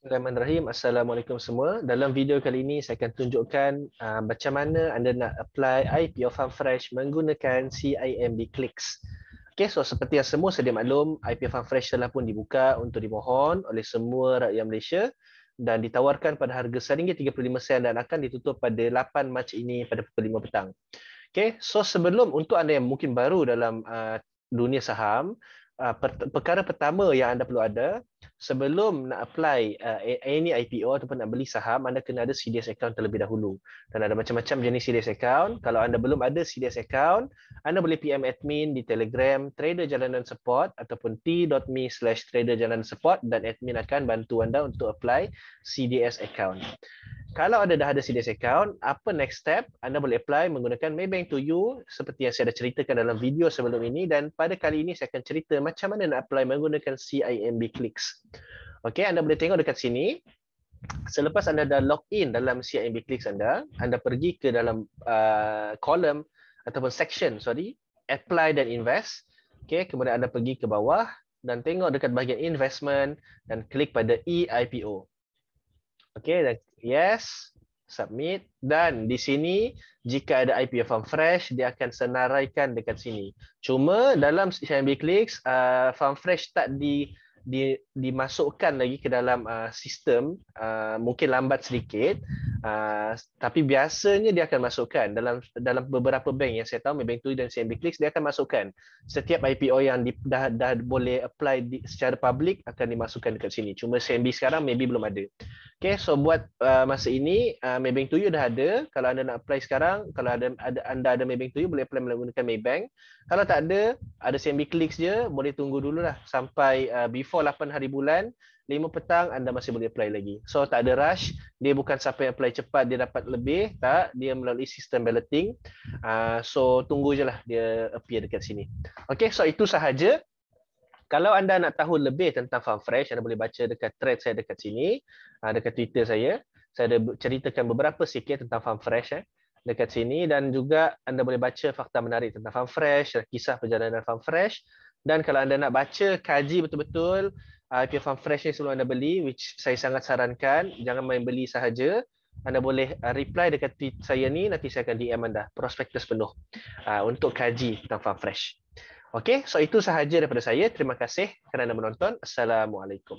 Bismillahirrahmanirrahim. Assalamualaikum semua. Dalam video kali ini saya akan tunjukkan uh, macam mana anda nak apply IPO Farm Fresh menggunakan CIMB Clicks. Okay, so seperti yang semua sedia maklum, IPO Farm Fresh telah pun dibuka untuk dimohon oleh semua rakyat Malaysia dan ditawarkan pada harga RM1.35 sen dan akan ditutup pada 8 Mac ini pada pukul 5 petang. Okay, so sebelum untuk anda yang mungkin baru dalam uh, dunia saham, uh, perkara pertama yang anda perlu ada sebelum nak apply uh, any IPO ataupun nak beli saham, anda kena ada CDS account terlebih dahulu. Dan ada macam-macam jenis CDS account. Kalau anda belum ada CDS account, anda boleh PM admin di Telegram Trader Jalanan Support ataupun t.me slash Trader Jalanan Support dan admin akan bantu anda untuk apply CDS account. Kalau anda dah ada CDS account, apa next step? Anda boleh apply menggunakan Maybank to You seperti yang saya dah ceritakan dalam video sebelum ini dan pada kali ini saya akan cerita macam mana nak apply menggunakan CIMB Clicks. Okey, anda boleh tengok dekat sini. Selepas anda dah log in dalam CIMB Clicks anda, anda pergi ke dalam uh, column ataupun section, sorry, apply dan invest. Okey, kemudian anda pergi ke bawah dan tengok dekat bahagian investment dan klik pada e-IPO. Okey, yes, submit dan di sini jika ada IPO Farm Fresh dia akan senaraikan dekat sini. Cuma dalam CIMB Clicks uh, Farm Fresh tak di di, dimasukkan lagi ke dalam uh, sistem uh, mungkin lambat sedikit uh, tapi biasanya dia akan masukkan dalam dalam beberapa bank yang saya tahu Maybank TUI dan CMB Clicks dia akan masukkan setiap IPO yang di, dah dah boleh apply di, secara public akan dimasukkan dekat sini cuma CMB sekarang maybe belum ada Okay, so buat uh, masa ini uh, Maybank to you dah ada. Kalau anda nak apply sekarang, kalau ada, ada anda ada Maybank to you boleh apply menggunakan Maybank. Kalau tak ada, ada CMB Clicks je, boleh tunggu dululah sampai uh, before 8 hari bulan, 5 petang anda masih boleh apply lagi. So tak ada rush, dia bukan siapa yang apply cepat dia dapat lebih, tak, dia melalui sistem balloting. Uh, so tunggu je lah dia appear dekat sini. Okay, so itu sahaja kalau anda nak tahu lebih tentang Farm Fresh, anda boleh baca dekat thread saya dekat sini, ah, dekat Twitter saya. Saya ada ceritakan beberapa sikit tentang Farm Fresh eh, dekat sini dan juga anda boleh baca fakta menarik tentang Farm Fresh, kisah perjalanan Farm Fresh. Dan kalau anda nak baca, kaji betul-betul IPO ah, Farm Fresh ni sebelum anda beli, which saya sangat sarankan, jangan main beli sahaja. Anda boleh ah, reply dekat tweet saya ni, nanti saya akan DM anda prospektus penuh untuk kaji tentang Farm Fresh. Okey, so itu sahaja daripada saya. Terima kasih kerana menonton. Assalamualaikum.